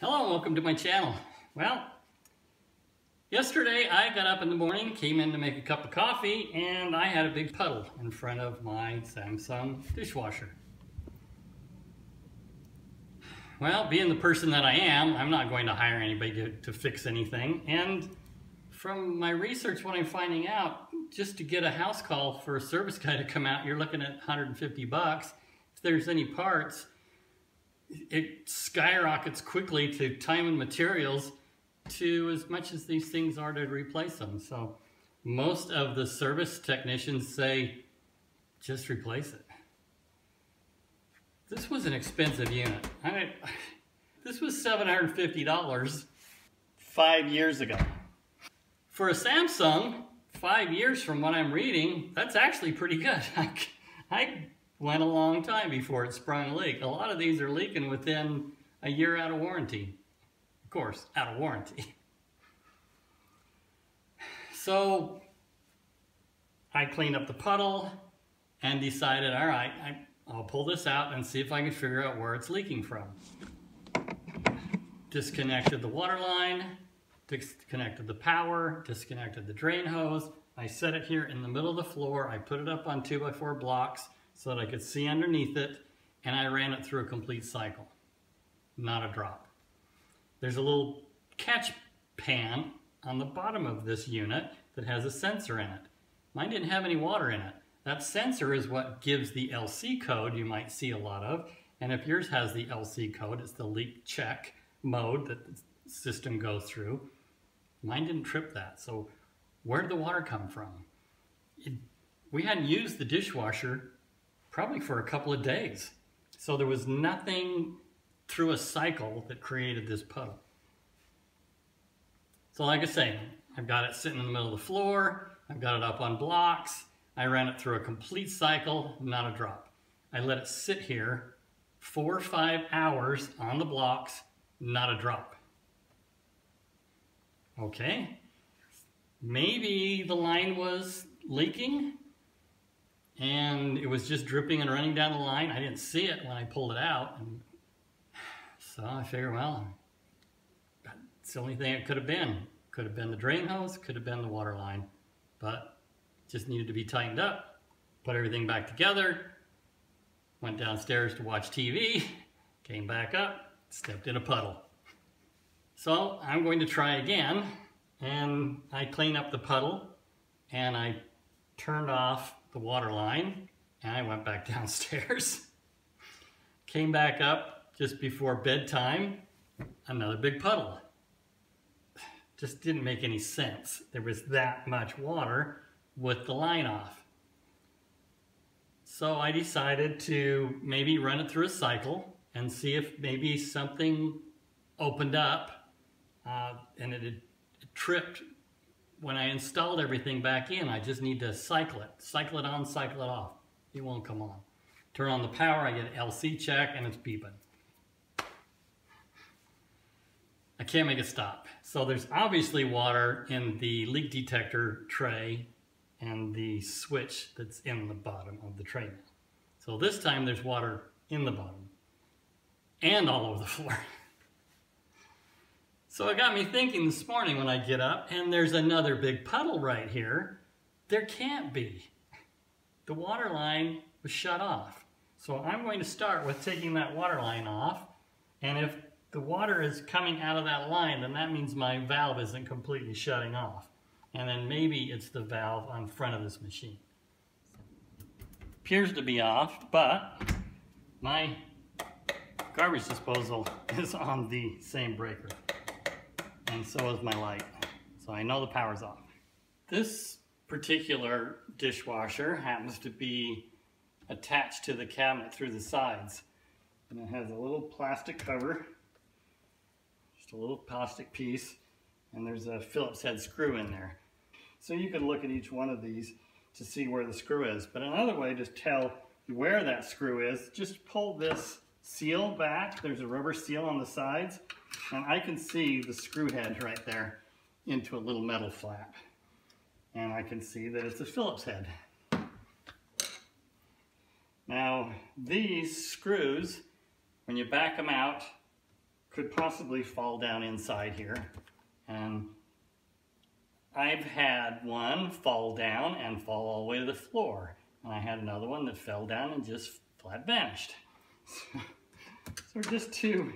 Hello and welcome to my channel. Well, yesterday I got up in the morning, came in to make a cup of coffee, and I had a big puddle in front of my Samsung dishwasher. Well, being the person that I am, I'm not going to hire anybody to, to fix anything. And from my research, what I'm finding out, just to get a house call for a service guy to come out, you're looking at 150 bucks. If there's any parts, it skyrockets quickly to time and materials to as much as these things are to replace them. So most of the service technicians say, just replace it. This was an expensive unit. I mean, this was $750 five years ago. For a Samsung, five years from what I'm reading, that's actually pretty good. I, I went a long time before it sprung a leak. A lot of these are leaking within a year out of warranty. Of course, out of warranty. So I cleaned up the puddle and decided, all right, I, I'll pull this out and see if I can figure out where it's leaking from. Disconnected the water line, disconnected the power, disconnected the drain hose. I set it here in the middle of the floor. I put it up on two by four blocks so that I could see underneath it, and I ran it through a complete cycle. Not a drop. There's a little catch pan on the bottom of this unit that has a sensor in it. Mine didn't have any water in it. That sensor is what gives the LC code you might see a lot of, and if yours has the LC code, it's the leak check mode that the system goes through. Mine didn't trip that, so where did the water come from? It, we hadn't used the dishwasher probably for a couple of days. So there was nothing through a cycle that created this puddle. So like I say, I've got it sitting in the middle of the floor, I've got it up on blocks, I ran it through a complete cycle, not a drop. I let it sit here four or five hours on the blocks, not a drop. Okay, maybe the line was leaking, and it was just dripping and running down the line. I didn't see it when I pulled it out. And so I figured, well, that's the only thing it could have been. Could have been the drain hose, could have been the water line, but just needed to be tightened up. Put everything back together, went downstairs to watch TV, came back up, stepped in a puddle. So I'm going to try again, and I clean up the puddle, and I turned off the water line and I went back downstairs. Came back up just before bedtime, another big puddle. Just didn't make any sense. There was that much water with the line off. So I decided to maybe run it through a cycle and see if maybe something opened up uh, and it had tripped when I installed everything back in, I just need to cycle it. Cycle it on, cycle it off. It won't come on. Turn on the power, I get an LC check, and it's beeping. I can't make it stop. So there's obviously water in the leak detector tray and the switch that's in the bottom of the tray. So this time there's water in the bottom and all over the floor. So it got me thinking this morning when I get up, and there's another big puddle right here. There can't be. The water line was shut off. So I'm going to start with taking that water line off, and if the water is coming out of that line, then that means my valve isn't completely shutting off. And then maybe it's the valve on front of this machine. Appears to be off, but my garbage disposal is on the same breaker and so is my light. So I know the power's off. This particular dishwasher happens to be attached to the cabinet through the sides. And it has a little plastic cover, just a little plastic piece, and there's a Phillips head screw in there. So you can look at each one of these to see where the screw is. But another way to tell where that screw is, just pull this seal back. There's a rubber seal on the sides and I can see the screw head right there into a little metal flap. And I can see that it's a Phillips head. Now, these screws, when you back them out, could possibly fall down inside here. And I've had one fall down and fall all the way to the floor. And I had another one that fell down and just flat vanished. So, so just to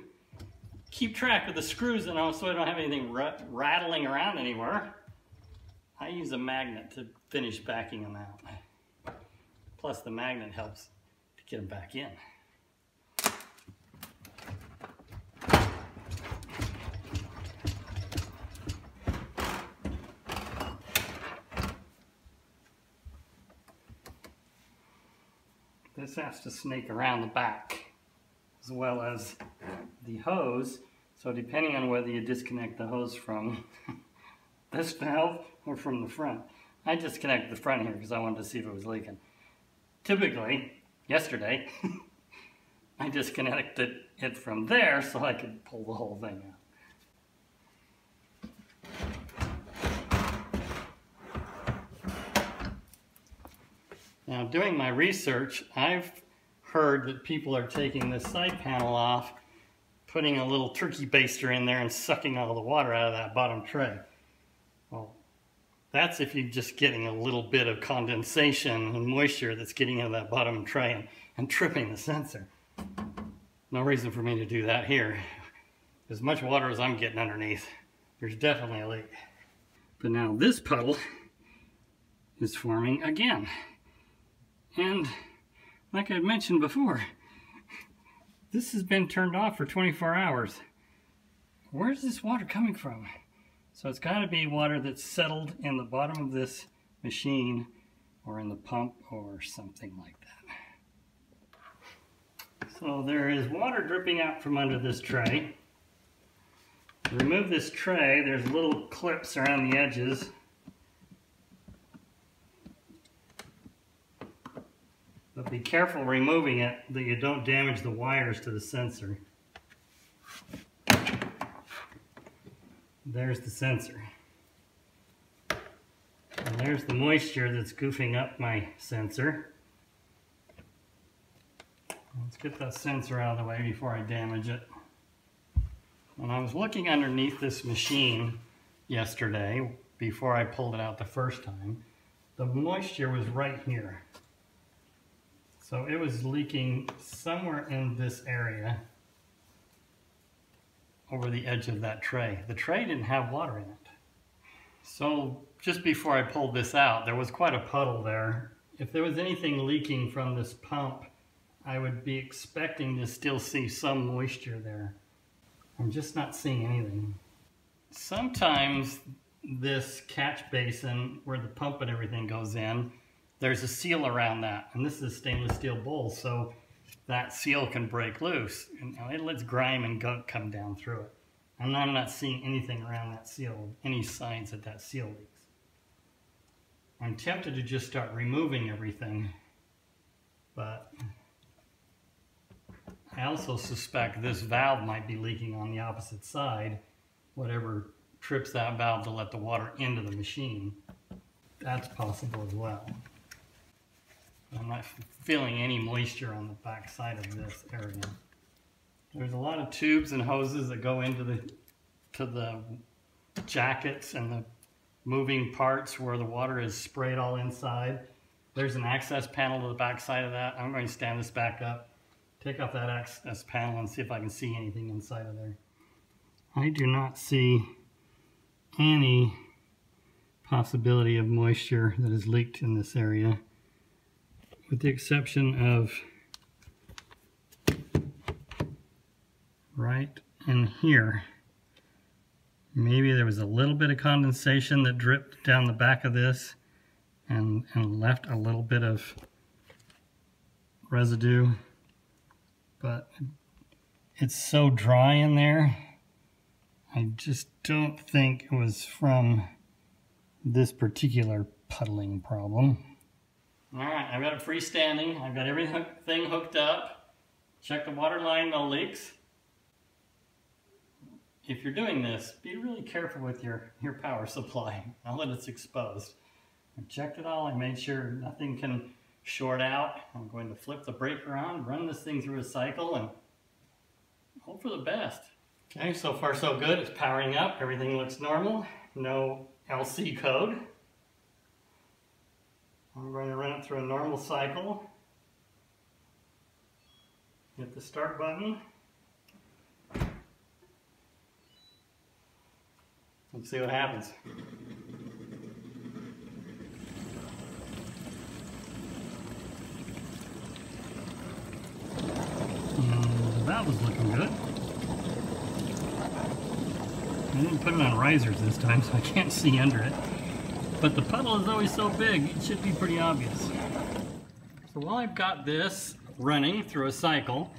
keep track of the screws and also I don't have anything rattling around anywhere, I use a magnet to finish backing them out. Plus the magnet helps to get them back in. This has to snake around the back as well as the hose. So depending on whether you disconnect the hose from this valve or from the front. I disconnected the front here because I wanted to see if it was leaking. Typically, yesterday, I disconnected it from there so I could pull the whole thing out. Now, doing my research, I've heard that people are taking this side panel off, putting a little turkey baster in there and sucking all the water out of that bottom tray. Well, that's if you're just getting a little bit of condensation and moisture that's getting into that bottom tray and, and tripping the sensor. No reason for me to do that here. As much water as I'm getting underneath, there's definitely a leak. But now this puddle is forming again. And like I mentioned before, this has been turned off for 24 hours. Where's this water coming from? So it's got to be water that's settled in the bottom of this machine or in the pump or something like that. So there is water dripping out from under this tray. Remove this tray, there's little clips around the edges. But be careful removing it that you don't damage the wires to the sensor. There's the sensor. And there's the moisture that's goofing up my sensor. Let's get that sensor out of the way before I damage it. When I was looking underneath this machine yesterday, before I pulled it out the first time, the moisture was right here. So it was leaking somewhere in this area over the edge of that tray. The tray didn't have water in it. So just before I pulled this out, there was quite a puddle there. If there was anything leaking from this pump, I would be expecting to still see some moisture there. I'm just not seeing anything. Sometimes this catch basin where the pump and everything goes in, there's a seal around that. And this is a stainless steel bowl, so that seal can break loose. And it lets grime and gunk come down through it. And I'm not seeing anything around that seal, any signs that that seal leaks. I'm tempted to just start removing everything, but I also suspect this valve might be leaking on the opposite side, whatever trips that valve to let the water into the machine. That's possible as well. I'm not feeling any moisture on the back side of this area. There's a lot of tubes and hoses that go into the to the jackets and the moving parts where the water is sprayed all inside. There's an access panel to the back side of that. I'm going to stand this back up, take off that access panel and see if I can see anything inside of there. I do not see any possibility of moisture that is leaked in this area with the exception of right in here. Maybe there was a little bit of condensation that dripped down the back of this and, and left a little bit of residue, but it's so dry in there, I just don't think it was from this particular puddling problem. All right, I've got it freestanding. I've got everything hooked up. Check the water line, no leaks. If you're doing this, be really careful with your, your power supply now that it's exposed. I checked it all. I made sure nothing can short out. I'm going to flip the breaker on, run this thing through a cycle, and hope for the best. Okay, so far so good. It's powering up. Everything looks normal. No LC code. I'm going to run it through a normal cycle. Hit the start button. Let's see what happens. And that was looking good. I didn't put it on risers this time, so I can't see under it. But the puddle is always so big, it should be pretty obvious. So while I've got this running through a cycle,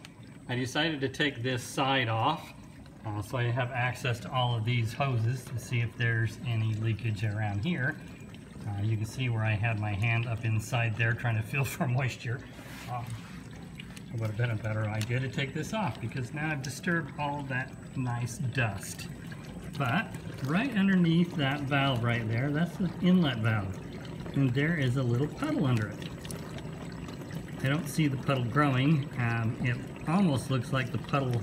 I decided to take this side off uh, so I have access to all of these hoses to see if there's any leakage around here. Uh, you can see where I had my hand up inside there trying to feel for moisture. Um, it would have been a better idea to take this off because now I've disturbed all that nice dust. But right underneath that valve right there, that's the inlet valve. And there is a little puddle under it. I don't see the puddle growing. Um, it almost looks like the puddle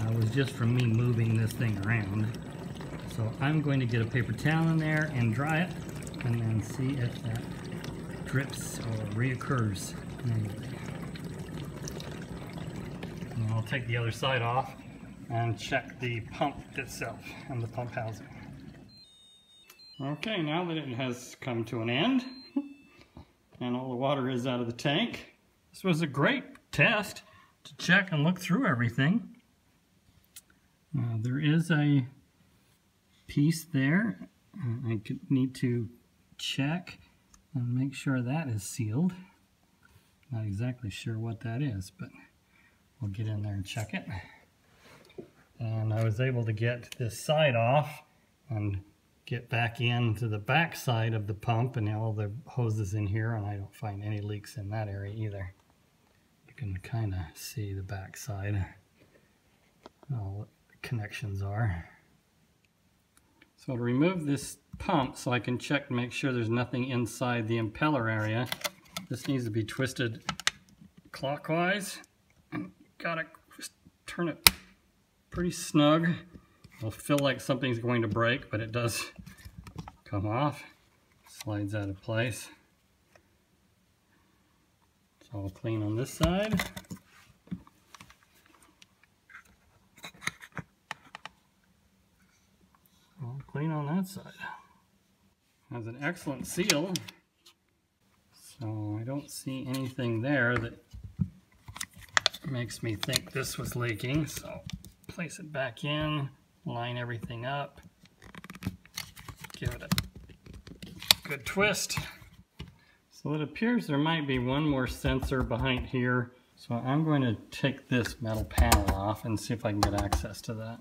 uh, was just from me moving this thing around. So I'm going to get a paper towel in there and dry it and then see if that drips or reoccurs. And I'll take the other side off and check the pump itself and the pump housing. Okay, now that it has come to an end and all the water is out of the tank, this was a great test to check and look through everything. Uh, there is a piece there. I need to check and make sure that is sealed. Not exactly sure what that is, but we'll get in there and check it. And I was able to get this side off and get back into the back side of the pump and all the hoses in here and I don't find any leaks in that area either. You can kind of see the back side. Uh, all the connections are. So to remove this pump so I can check to make sure there's nothing inside the impeller area, this needs to be twisted clockwise and gotta turn it pretty snug. It'll feel like something's going to break, but it does come off. Slides out of place. It's all clean on this side. All clean on that side. Has an excellent seal, so I don't see anything there that makes me think this was leaking. So place it back in, line everything up, give it a good twist. So it appears there might be one more sensor behind here. So I'm going to take this metal panel off and see if I can get access to that.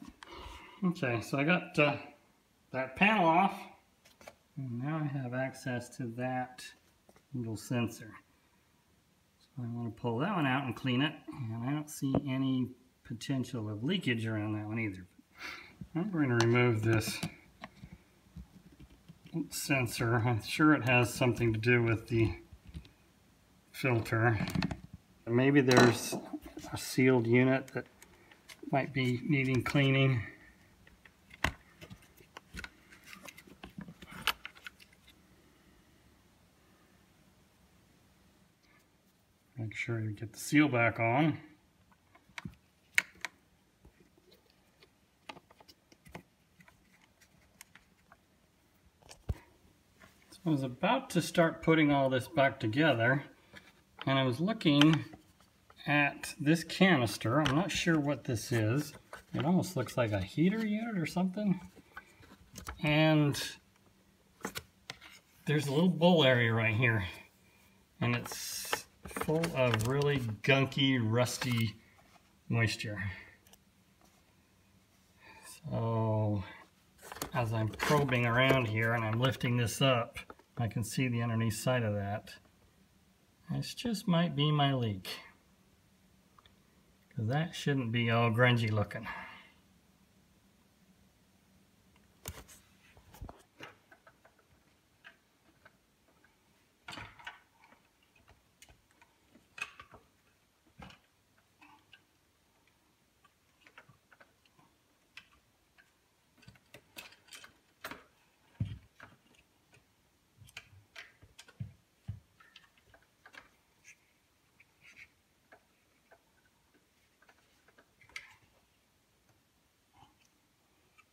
Okay, so I got uh, that panel off. And now I have access to that little sensor. So I want to pull that one out and clean it. And I don't see any potential of leakage around that one either. I'm going to remove this sensor. I'm sure it has something to do with the filter. Maybe there's a sealed unit that might be needing cleaning. Make sure you get the seal back on. I was about to start putting all this back together and I was looking at this canister. I'm not sure what this is. It almost looks like a heater unit or something. And there's a little bowl area right here. And it's full of really gunky, rusty moisture. So as I'm probing around here and I'm lifting this up, I can see the underneath side of that. This just might be my leak. That shouldn't be all grungy looking.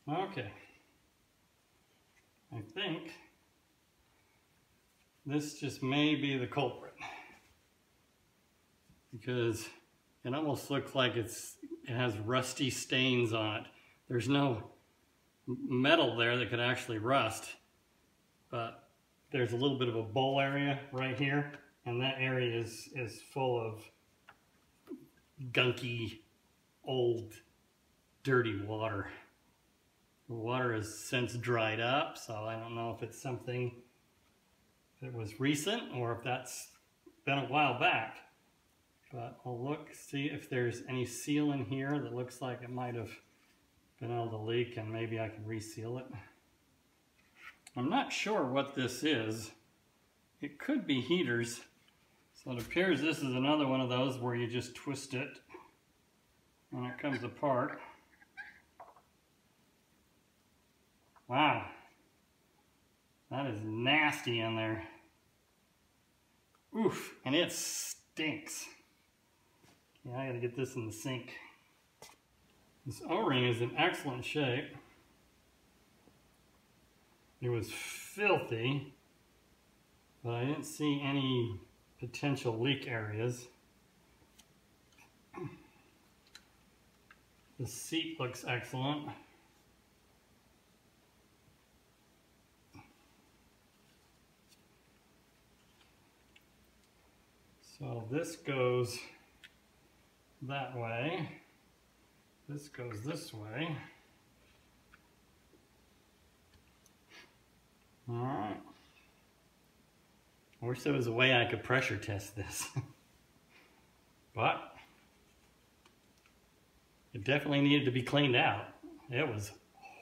Okay. I think this just may be the culprit because it almost looks like it's it has rusty stains on it. There's no metal there that could actually rust, but there's a little bit of a bowl area right here, and that area is, is full of gunky, old, dirty water. The water has since dried up, so I don't know if it's something that was recent or if that's been a while back. But I'll look, see if there's any seal in here that looks like it might have been able to leak and maybe I can reseal it. I'm not sure what this is. It could be heaters. So it appears this is another one of those where you just twist it and it comes apart. Wow. That is nasty in there. Oof, and it stinks. Yeah, I gotta get this in the sink. This O-ring is in excellent shape. It was filthy, but I didn't see any potential leak areas. The seat looks excellent. So this goes that way. This goes this way. All right. I wish there was a way I could pressure test this. but it definitely needed to be cleaned out. It was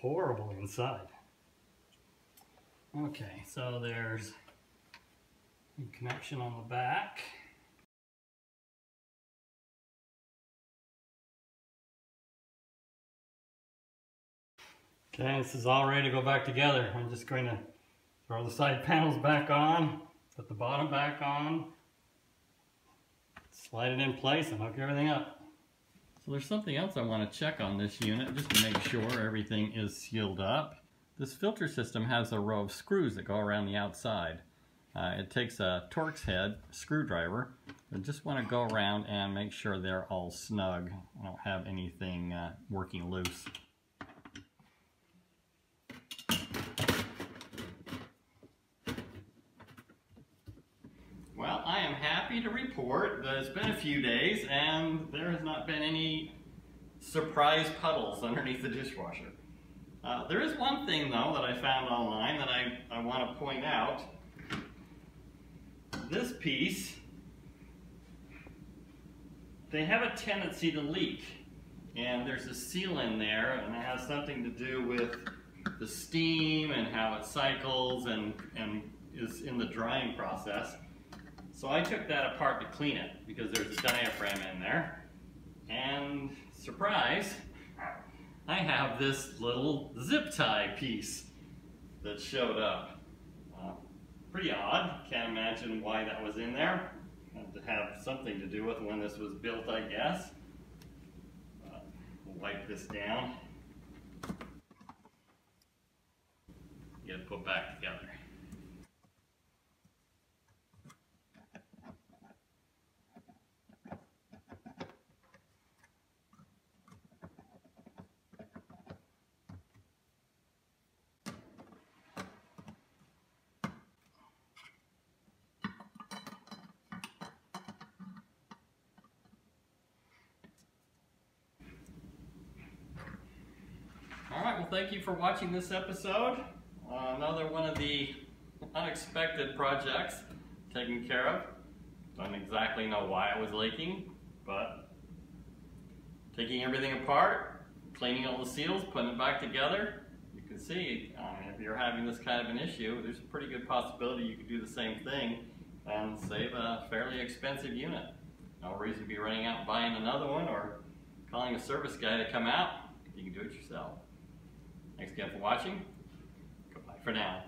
horrible inside. Okay, so there's a connection on the back. Okay, this is all ready to go back together. I'm just going to throw the side panels back on, put the bottom back on, slide it in place and hook everything up. So there's something else I want to check on this unit just to make sure everything is sealed up. This filter system has a row of screws that go around the outside. Uh, it takes a Torx head screwdriver. I just want to go around and make sure they're all snug. I don't have anything uh, working loose. Happy to report that it's been a few days and there has not been any surprise puddles underneath the dishwasher. Uh, there is one thing though that I found online that I, I want to point out. This piece, they have a tendency to leak and there's a seal in there and it has something to do with the steam and how it cycles and, and is in the drying process. So I took that apart to clean it because there's a diaphragm in there. And surprise, I have this little zip tie piece that showed up. Uh, pretty odd, can't imagine why that was in there. Had to have something to do with when this was built, I guess. Uh, wipe this down. Get it put back together. Thank you for watching this episode. Uh, another one of the unexpected projects taken care of. Don't exactly know why it was leaking, but taking everything apart, cleaning all the seals, putting it back together, you can see, mean, if you're having this kind of an issue, there's a pretty good possibility you could do the same thing and save a fairly expensive unit. No reason to be running out and buying another one or calling a service guy to come out. You can do it yourself. Thanks again for watching. Goodbye for now.